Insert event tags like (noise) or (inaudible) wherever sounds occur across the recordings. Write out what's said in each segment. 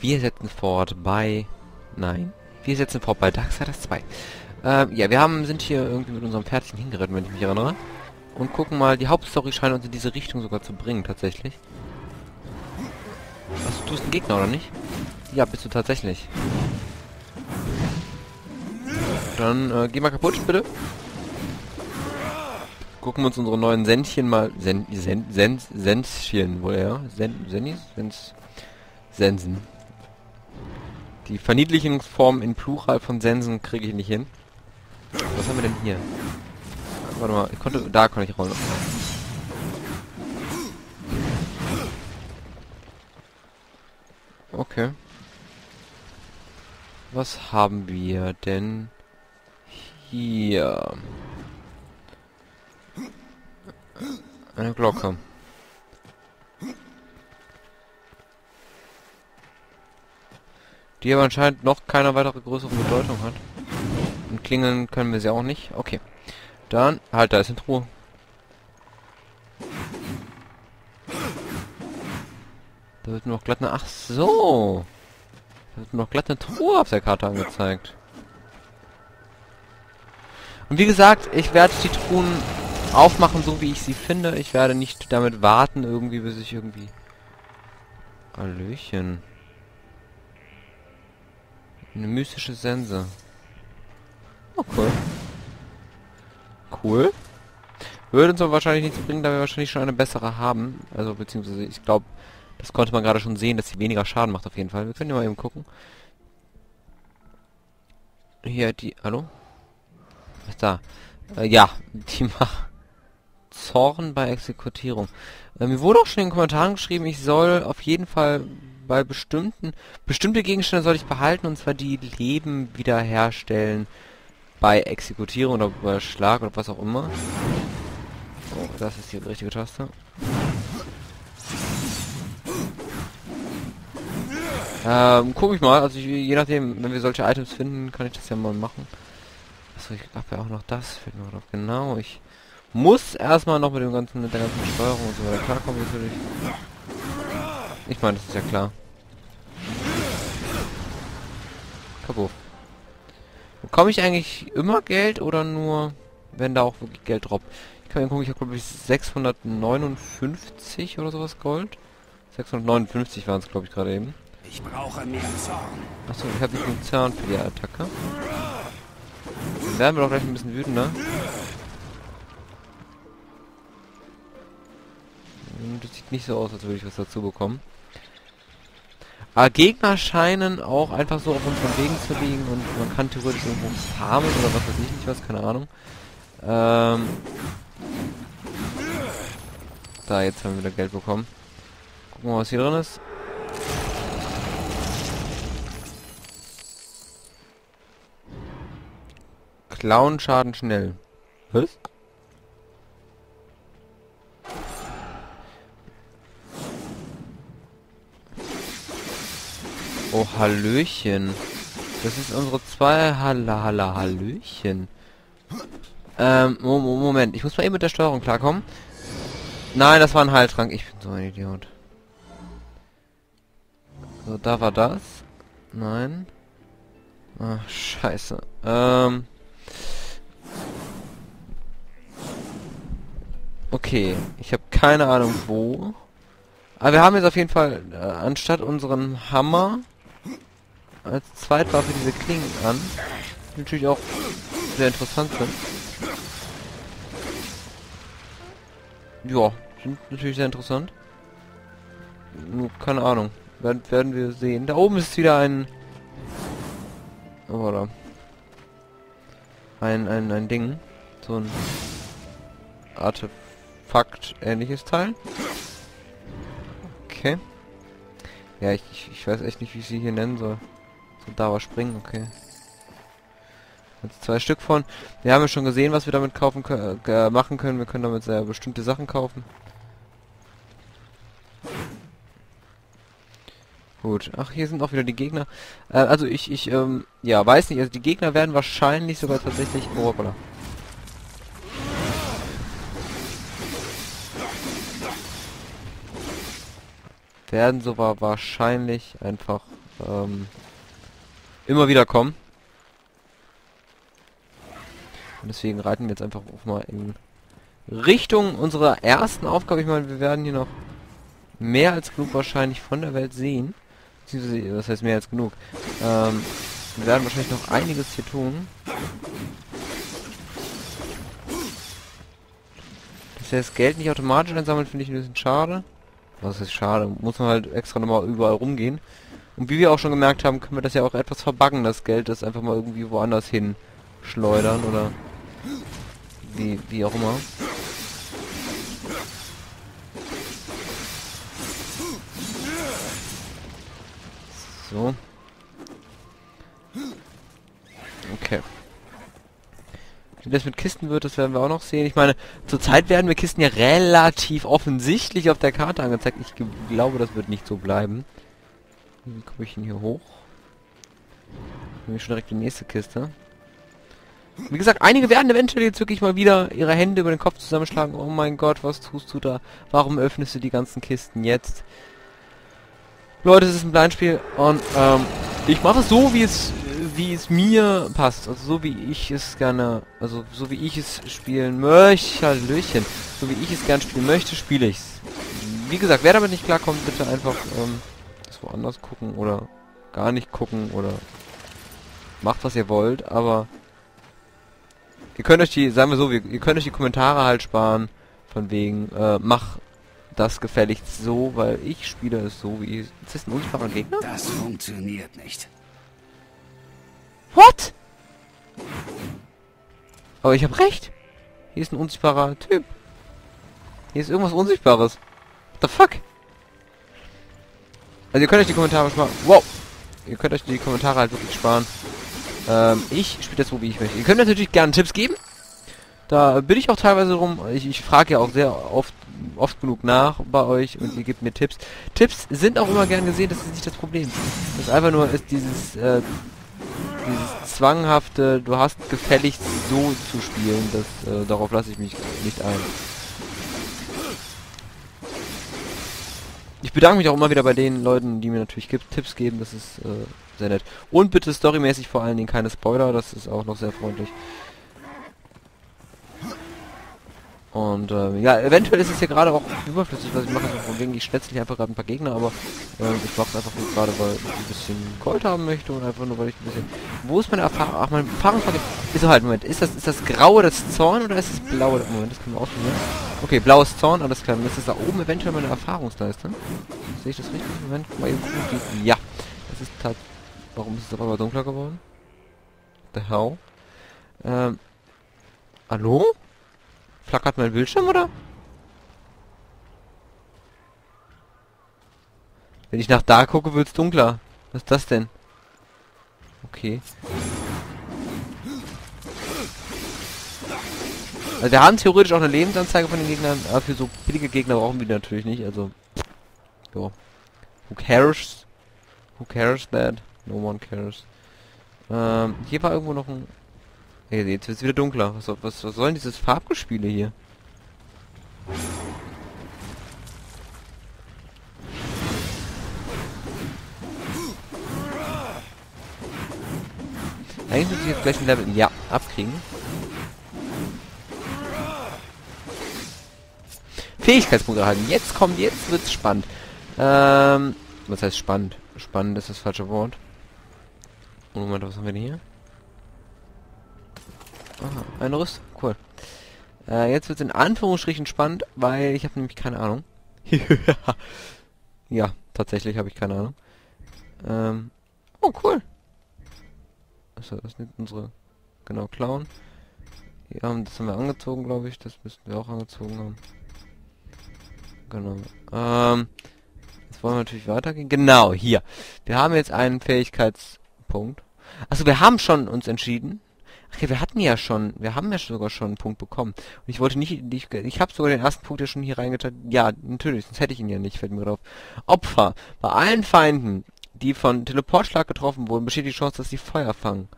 Wir setzen fort bei... Nein. Wir setzen fort bei Darksiders 2. Ähm, ja, wir haben, sind hier irgendwie mit unserem Pferdchen hingeritten, wenn ich mich erinnere. Und gucken mal, die Hauptstory scheint uns in diese Richtung sogar zu bringen, tatsächlich. Was, du bist ein Gegner, oder nicht? Ja, bist du tatsächlich. Dann, äh, geh mal kaputt, bitte. Gucken wir uns unsere neuen Sendchen mal... Sen, Sen, Sen, Senschen, wohl, ja? Sen, Senis? Sens, Sensen. Die Verniedlichungsform in Plural von Sensen kriege ich nicht hin. Was haben wir denn hier? Warte mal, ich konnte... Da konnte ich rollen. Okay. Was haben wir denn hier? Eine Glocke. Die aber anscheinend noch keine weitere größere Bedeutung hat. Und klingeln können wir sie auch nicht. Okay. Dann, halt, da ist eine Truhe. Da wird noch glatt eine... Ach so! Da wird noch glatt eine Truhe auf der Karte angezeigt. Und wie gesagt, ich werde die Truhen aufmachen, so wie ich sie finde. Ich werde nicht damit warten, irgendwie, bis ich irgendwie... Hallöchen. Eine mystische Sense. Oh, cool. Cool. Würde uns aber wahrscheinlich nichts bringen, da wir wahrscheinlich schon eine bessere haben. Also, beziehungsweise, ich glaube, das konnte man gerade schon sehen, dass sie weniger Schaden macht auf jeden Fall. Wir können ja mal eben gucken. Hier, die... Hallo? Was da? Äh, ja, (laughs) die macht... Zorn bei Exekutierung. Äh, mir wurde auch schon in den Kommentaren geschrieben, ich soll auf jeden Fall bei bestimmten... Bestimmte Gegenstände soll ich behalten, und zwar die Leben wiederherstellen bei Exekutierung oder bei Schlag oder was auch immer. Oh, das ist die richtige Taste. Ähm, guck ich mal, also ich, je nachdem, wenn wir solche Items finden, kann ich das ja mal machen. Achso, ich habe ja auch noch das, fällt mir drauf. Genau, ich muss erstmal noch mit dem ganzen, mit der ganzen Steuerung und so weiter klarkommen natürlich. Ich meine, das ist ja klar. Kaputt. Bekomme ich eigentlich immer Geld oder nur, wenn da auch wirklich Geld droppt? Ich kann gucken, ich habe glaube ich 659 oder sowas Gold. 659 waren es glaube ich gerade eben. Ich brauche mehr Zorn. Achso, ich habe nicht den Zorn für die Attacke. Dann werden wir doch gleich ein bisschen wütender. Das sieht nicht so aus, als würde ich was dazu bekommen. Aber Gegner scheinen auch einfach so auf unseren Wegen zu liegen und man kann theoretisch irgendwo farmen oder was weiß ich nicht was, keine Ahnung. Ähm da, jetzt haben wir wieder Geld bekommen. Gucken wir mal, was hier drin ist. Clown Schaden schnell. Was? Oh, Hallöchen. Das ist unsere zwei Halla Halla Hallöchen. Ähm, Mo Moment. Ich muss mal eben mit der Steuerung klarkommen. Nein, das war ein Heiltrank. Ich bin so ein Idiot. So, da war das. Nein. Ach, scheiße. Ähm. Okay, ich habe keine Ahnung wo. Aber wir haben jetzt auf jeden Fall äh, anstatt unseren Hammer als Zweitwaffe diese Klingen an. Die natürlich auch sehr interessant sind. Ja, sind natürlich sehr interessant. Nur keine Ahnung. Werden, werden wir sehen. Da oben ist wieder ein... Oder... Ein, ein, ein Ding. So ein Artefakt ähnliches Teil. Okay. Ja, ich, ich, ich weiß echt nicht, wie ich sie hier nennen soll. So Dauer springen, okay. Jetzt zwei Stück von. Wir haben ja schon gesehen, was wir damit kaufen können, äh, machen können. Wir können damit sehr bestimmte Sachen kaufen. Gut. Ach, hier sind auch wieder die Gegner. Äh, also ich, ich, ähm, ja, weiß nicht. Also die Gegner werden wahrscheinlich sogar tatsächlich... Oh, hoppala. Werden sogar wahrscheinlich einfach ähm, immer wieder kommen. Und deswegen reiten wir jetzt einfach auch mal in Richtung unserer ersten Aufgabe. Ich meine, wir werden hier noch mehr als genug wahrscheinlich von der Welt sehen. Das heißt mehr als genug. Ähm, wir werden wahrscheinlich noch einiges hier tun. Dass er das Geld nicht automatisch einsammelt, finde ich ein bisschen schade. Was ist schade? Muss man halt extra nochmal überall rumgehen. Und wie wir auch schon gemerkt haben, können wir das ja auch etwas verbuggen, das Geld, das einfach mal irgendwie woanders hin schleudern oder wie, wie auch immer. So. Okay. Wie das mit Kisten wird, das werden wir auch noch sehen. Ich meine, zurzeit werden wir Kisten ja relativ offensichtlich auf der Karte angezeigt. Ich glaube, das wird nicht so bleiben. Wie komme ich denn hier hoch? Nämlich schon direkt die nächste Kiste. Wie gesagt, einige werden eventuell jetzt wirklich mal wieder ihre Hände über den Kopf zusammenschlagen. Oh mein Gott, was tust du da? Warum öffnest du die ganzen Kisten jetzt? Leute, es ist ein Blindspiel und ähm, ich mache es so, wie es wie es mir passt. Also so wie ich es gerne, also so wie ich es spielen möchte, Hallöchen. So wie ich es gerne spielen möchte, spiele ich's. Wie gesagt, wer damit nicht klarkommt, bitte einfach ähm, das woanders gucken oder gar nicht gucken oder macht was ihr wollt, aber ihr könnt euch die, sagen wir so, ihr könnt euch die Kommentare halt sparen, von wegen, äh, mach das gefälligst so, weil ich spiele es so, wie es... Ist das ein unsichtbarer Gegner? Das funktioniert nicht. What? Aber ich habe recht. Hier ist ein unsichtbarer Typ. Hier ist irgendwas Unsichtbares. What the fuck? Also ihr könnt euch die Kommentare sparen. Wow! Ihr könnt euch die Kommentare halt wirklich sparen. Ähm, ich spiele das so, wie ich möchte. Ihr könnt natürlich gerne Tipps geben. Da bin ich auch teilweise rum. Ich, ich frage ja auch sehr oft oft genug nach bei euch und ihr gebt mir Tipps. Tipps sind auch immer gern gesehen, das ist nicht das Problem. Das ist einfach nur ist dieses äh, dieses zwanghafte, du hast gefälligst so zu spielen, das äh, darauf lasse ich mich nicht ein. Ich bedanke mich auch immer wieder bei den Leuten, die mir natürlich Tipps geben, das ist äh, sehr nett. Und bitte storymäßig vor allen Dingen keine Spoiler, das ist auch noch sehr freundlich. Und äh, ja, eventuell ist es ja gerade auch überflüssig, was ich mache. Also von wegen, ich schnetze nicht einfach gerade ein paar Gegner, aber äh, ich mache es einfach gerade, weil ich ein bisschen Gold haben möchte und einfach nur, weil ich ein bisschen... Wo ist meine Erfahrung? Ach, mein Erfahrungspaket... Wieso halt, Moment. Ist das, ist das graue das Zorn oder ist das blaue? Moment, das können wir ausprobieren. Okay, blaues Zorn, alles klar. Ist das da oben eventuell meine Erfahrungsleiste. Sehe ich das richtig? Moment, mal eben gucken. Ja. Das ist tatsächlich... Warum ist es einmal dunkler geworden? The hell? Ähm... Hallo? Flackert mein Bildschirm, oder? Wenn ich nach da gucke, wird's dunkler. Was ist das denn? Okay. Also wir haben theoretisch auch eine Lebensanzeige von den Gegnern, aber für so billige Gegner brauchen wir natürlich nicht, also... Jo. Who cares? Who cares that? No one cares. Ähm, hier war irgendwo noch ein jetzt wird es wieder dunkler. Was, was, was sollen dieses Farbgespiele hier? Eigentlich muss ich jetzt gleich ein Level ja abkriegen. Fähigkeitspunkte erhalten. Jetzt kommt, jetzt wird's spannend. Ähm, was heißt spannend? Spannend ist das falsche Wort. Moment, was haben wir denn hier? Aha, eine Rüstung. Cool. Äh, jetzt wird es in Anführungsstrichen spannend, weil ich habe nämlich keine Ahnung. (laughs) ja, tatsächlich habe ich keine Ahnung. Ähm, oh, cool. Also, das sind unsere... Genau, Clown. Ja, das haben wir angezogen, glaube ich. Das müssten wir auch angezogen haben. Genau. Ähm, jetzt wollen wir natürlich weitergehen. Genau, hier. Wir haben jetzt einen Fähigkeitspunkt. Also wir haben schon uns entschieden. Ach ja, wir hatten ja schon, wir haben ja sogar schon einen Punkt bekommen. Und ich wollte nicht, ich, ich habe sogar den ersten Punkt ja schon hier reingetan. Ja, natürlich, sonst hätte ich ihn ja nicht, fällt mir drauf. Opfer. Bei allen Feinden, die von Teleportschlag getroffen wurden, besteht die Chance, dass sie Feuer fangen.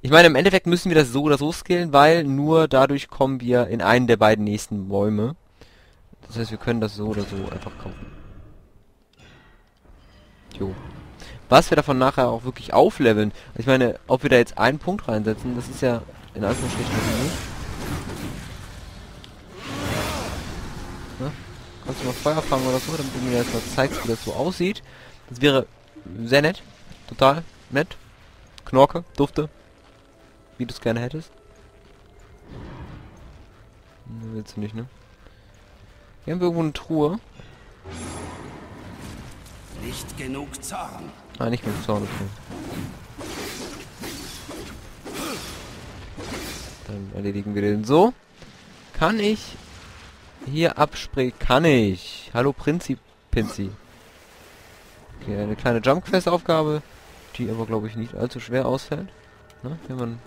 Ich meine, im Endeffekt müssen wir das so oder so skillen, weil nur dadurch kommen wir in einen der beiden nächsten Bäume. Das heißt, wir können das so oder so einfach kaufen. Jo. Was wir davon nachher auch wirklich aufleveln. Ich meine, ob wir da jetzt einen Punkt reinsetzen, das ist ja in Anführungsstrichen nicht. Ne? Kannst du mal Feuer fangen oder so, damit du mir jetzt mal zeigst, wie das so aussieht. Das wäre sehr nett. Total nett. Knorke, Dufte. Wie du es gerne hättest. Ne, willst du nicht, ne? Hier haben wir irgendwo eine Truhe. Nicht genug Zorn. Ah, nicht genug Zorn, okay. Dann erledigen wir den so. Kann ich hier abspringen? Kann ich. Hallo Prinzip Pinzi. Okay, eine kleine Jump Quest Aufgabe, die aber glaube ich nicht allzu schwer ausfällt. Ne? Wenn man...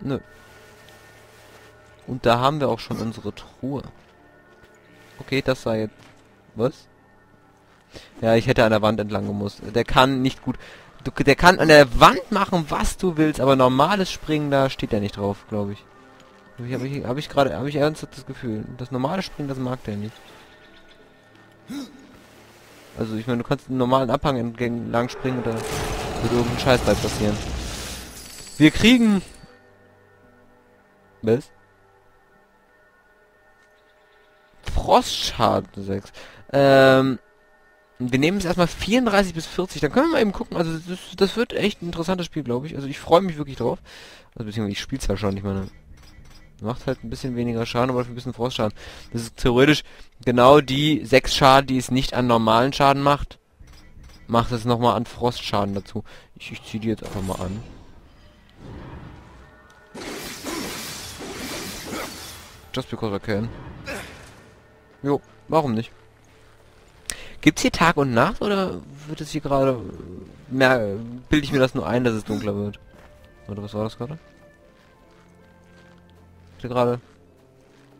Nö. Und da haben wir auch schon unsere Truhe. Okay, das war jetzt... Was? Ja, ich hätte an der Wand entlang gemusst. Der kann nicht gut... Du, der kann an der Wand machen, was du willst, aber normales Springen, da steht er nicht drauf, glaube ich. Habe ich, hab ich, gerade... Habe ich ernsthaft das Gefühl. Das normale Springen, das mag der nicht. Also ich meine, du kannst einen normalen Abhang entlang springen und da wird irgendein Scheiß bei passieren. Wir kriegen... Was? Frostschaden 6. Ähm, wir nehmen es erstmal 34 bis 40. Dann können wir mal eben gucken. Also das, das wird echt ein interessantes Spiel, glaube ich. Also ich freue mich wirklich drauf. Also beziehungsweise ich spiele zwar schon, ich meine... Macht halt ein bisschen weniger Schaden, aber ein bisschen Frostschaden. Das ist theoretisch genau die 6 Schaden, die es nicht an normalen Schaden macht. Macht es nochmal an Frostschaden dazu. Ich, ich ziehe die jetzt einfach mal an. Just because I can. Jo, warum nicht? Gibt's hier Tag und Nacht oder wird es hier gerade mehr bilde ich mir das nur ein, dass es dunkler wird? Oder was war das gerade? Hatte gerade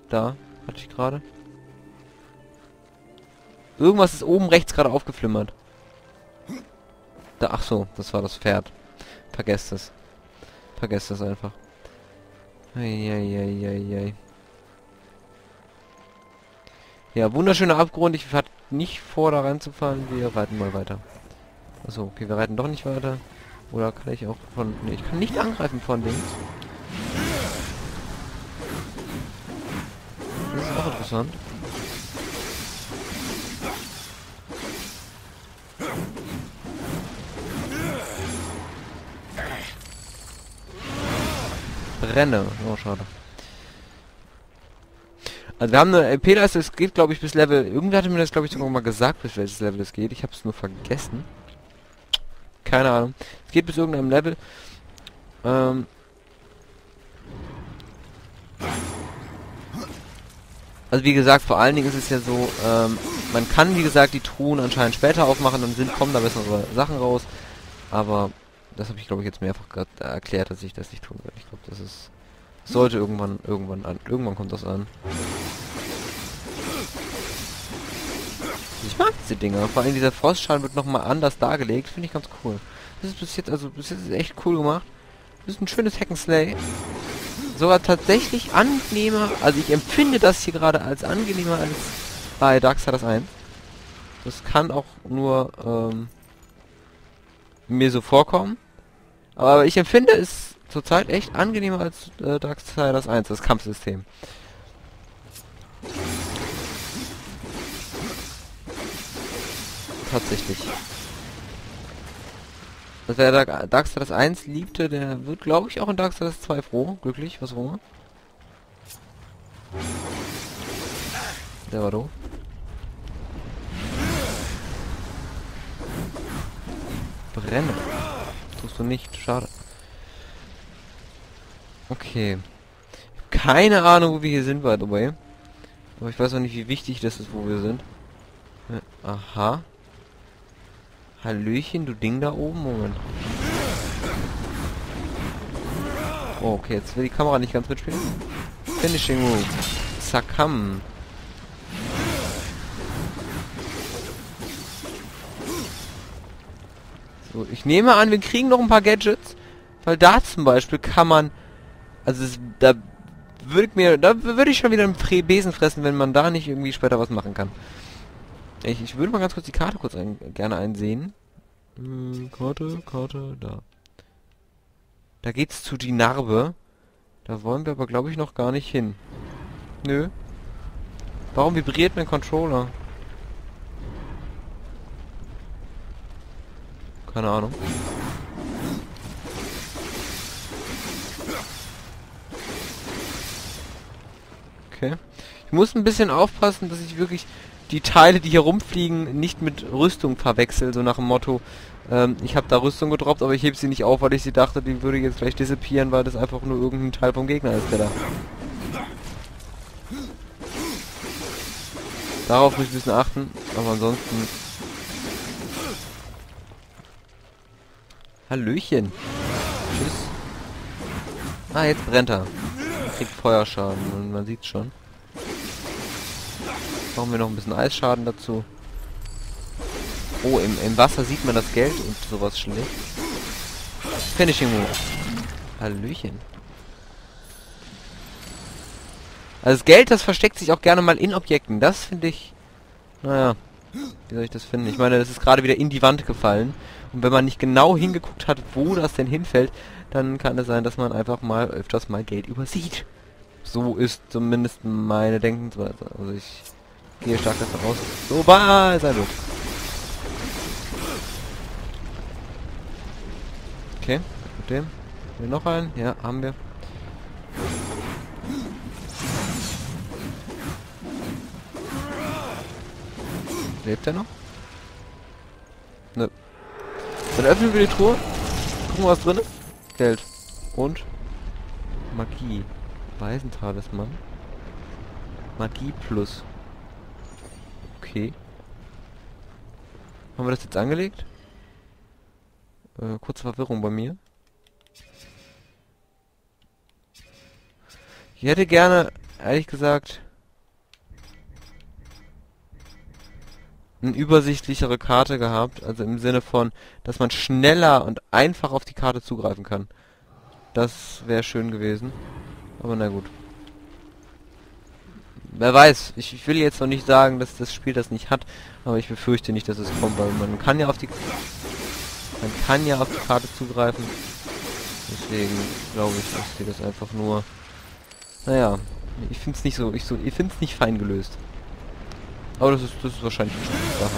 da hatte ich gerade Irgendwas ist oben rechts gerade aufgeflimmert. Da ach so, das war das Pferd. Vergesst es. Vergesst es einfach. Eieieiei. Ja, wunderschöner Abgrund. Ich hatte nicht vor, da reinzufallen. Wir reiten mal weiter. Achso, okay, wir reiten doch nicht weiter. Oder kann ich auch von... Ne, ich kann nicht angreifen von links. Das ist auch interessant. Brenne. Oh, schade. Also wir haben eine LP-Leiste, es geht glaube ich bis Level... Irgendwie hatte mir das glaube ich sogar mal gesagt, bis welches Level es geht. Ich habe es nur vergessen. Keine Ahnung. Es geht bis irgendeinem Level. Ähm... Also wie gesagt, vor allen Dingen ist es ja so, ähm, man kann wie gesagt die Truhen anscheinend später aufmachen und sind kommen da bessere Sachen raus. Aber das habe ich glaube ich jetzt mehrfach gerade erklärt, dass ich das nicht tun werde. Ich glaube, das ist sollte irgendwann irgendwann an irgendwann kommt das an. Ich mag diese Dinger. Vor allem dieser Frostschaden wird nochmal anders dargelegt. Finde ich ganz cool. Das ist bis jetzt, also bis jetzt ist echt cool gemacht. Das ist ein schönes Hackenslay. Sogar tatsächlich angenehmer. Also ich empfinde das hier gerade als angenehmer als bei Darksiders 1. Das kann auch nur ähm, mir so vorkommen. Aber ich empfinde es zurzeit echt angenehmer als äh, Darksiders 1, das Kampfsystem. Tatsächlich. Das wer Dark Darksiders 1 liebte, der wird glaube ich auch in Darksiders 2 froh, glücklich, was auch immer. Der war doof. Brenne. Tust du nicht, schade. Okay. Keine Ahnung, wo wir hier sind, by the way. Aber ich weiß auch nicht, wie wichtig das ist, wo wir sind. Äh, aha. Hallöchen, du Ding da oben. Moment. Oh, okay, jetzt will die Kamera nicht ganz mitspielen. Finishing Move. Sakam. So, ich nehme an, wir kriegen noch ein paar Gadgets. Weil da zum Beispiel kann man... Also es, da würde ich mir... Da würde ich schon wieder einen Besen fressen, wenn man da nicht irgendwie später was machen kann. Ich, ich würde mal ganz kurz die Karte kurz ein, gerne einsehen. Hm, Karte, Karte, da. Da geht's zu die Narbe. Da wollen wir aber, glaube ich, noch gar nicht hin. Nö. Warum vibriert mein Controller? Keine Ahnung. Okay. Ich muss ein bisschen aufpassen, dass ich wirklich die Teile, die hier rumfliegen, nicht mit Rüstung verwechsel, so nach dem Motto, ähm, ich habe da Rüstung gedroppt, aber ich hebe sie nicht auf, weil ich sie dachte, die würde jetzt gleich dissipieren, weil das einfach nur irgendein Teil vom Gegner ist, der da. Darauf muss ich ein bisschen achten, aber ansonsten... Hallöchen. Tschüss. Ah, jetzt brennt er. Kriegt Feuerschaden und man sieht schon. Brauchen wir noch ein bisschen Eisschaden dazu. Oh, im, im Wasser sieht man das Geld und sowas schlecht. Finishing Move. Hallöchen. Also das Geld, das versteckt sich auch gerne mal in Objekten. Das finde ich... Naja, wie soll ich das finden? Ich meine, das ist gerade wieder in die Wand gefallen. Und wenn man nicht genau hingeguckt hat, wo das denn hinfällt, dann kann es sein, dass man einfach mal öfters mal Geld übersieht. So ist zumindest meine Denkensweise. Also ich gehe stark davon aus. So, bye, sei gut. Okay, mit dem. Wir noch einen? Ja, haben wir. Lebt er noch? Nö. Dann öffnen wir die Truhe. Gucken, was drin ist. Geld. Und? Magie. Weisentalisman. Magie plus. Okay. Haben wir das jetzt angelegt? Äh, kurze Verwirrung bei mir. Ich hätte gerne, ehrlich gesagt, eine übersichtlichere Karte gehabt. Also im Sinne von, dass man schneller und einfach auf die Karte zugreifen kann. Das wäre schön gewesen. Aber na gut. Wer weiß, ich, ich, will jetzt noch nicht sagen, dass das Spiel das nicht hat, aber ich befürchte nicht, dass es kommt, weil man kann ja auf die man kann ja auf die Karte zugreifen. Deswegen glaube ich, dass sie das einfach nur... Naja, ich finde es nicht so, ich so, ich finde es nicht fein gelöst. Aber das ist, das ist wahrscheinlich eine Sache.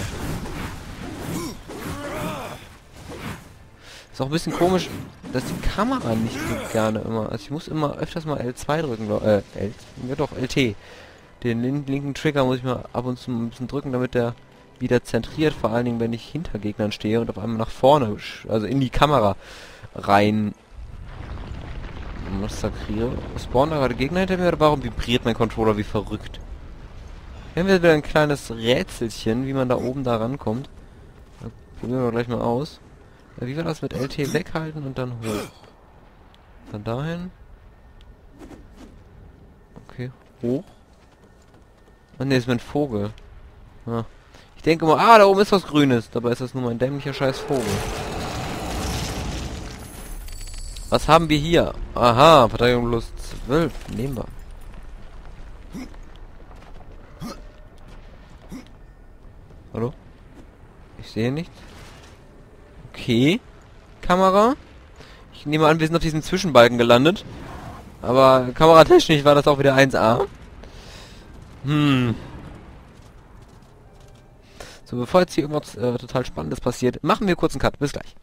Ist auch ein bisschen komisch, dass die Kamera nicht so gerne immer, also ich muss immer öfters mal L2 drücken, äh, L, ja doch, LT. Den linken Trigger muss ich mal ab und zu ein bisschen drücken, damit der wieder zentriert, vor allen Dingen, wenn ich hinter Gegnern stehe und auf einmal nach vorne, also in die Kamera rein massakriere. Spawnen da gerade Gegner hinter mir oder warum vibriert mein Controller wie verrückt? Haben wir wieder ein kleines Rätselchen, wie man da oben da rankommt. Da probieren wir gleich mal aus. Wie war das mit LT weghalten und dann hoch? Dann dahin. Okay, hoch. Oh ne, ist mein Vogel. Ah. Ich denke mal, ah, da oben ist was Grünes. Dabei ist das nur mein dämlicher scheiß Vogel. Was haben wir hier? Aha, Verteidigung plus 12. Nehmen wir. Hallo? Ich sehe nichts. Okay. Kamera. Ich nehme an, wir sind auf diesem Zwischenbalken gelandet. Aber kameratechnisch war das auch wieder 1A. Hm. So, bevor jetzt hier irgendwas äh, total Spannendes passiert, machen wir kurz einen Cut. Bis gleich.